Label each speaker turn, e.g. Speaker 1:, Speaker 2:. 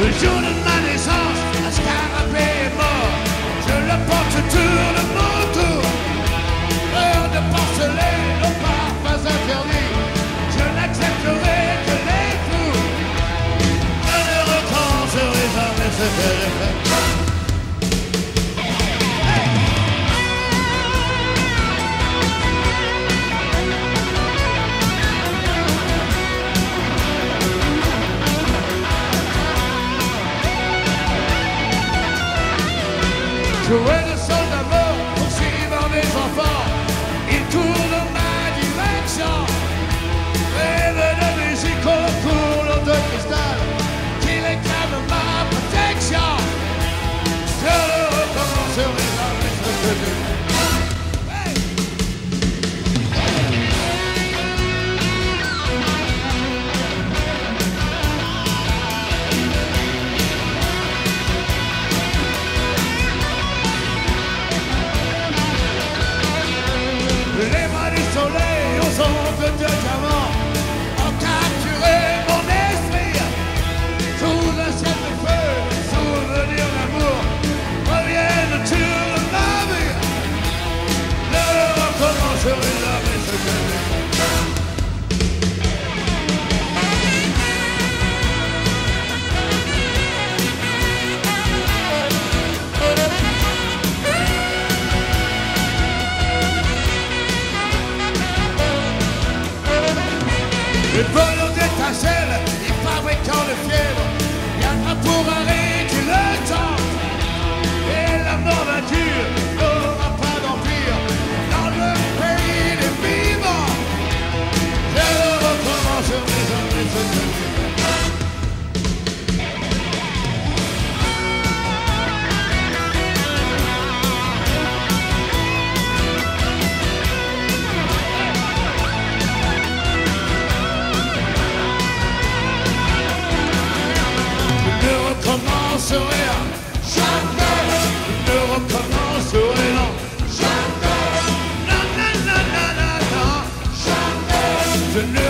Speaker 1: We're shooting. Jouer le sol d'abord, poursuivant mes enfants. Ils tournent ma direction. Rêve de musique au cours de cristal qui réclame ma protection. Je le recommencerai jamais ce que Le volant d'étincelles et fabricant de fièvre. Viendra pour arrêter to.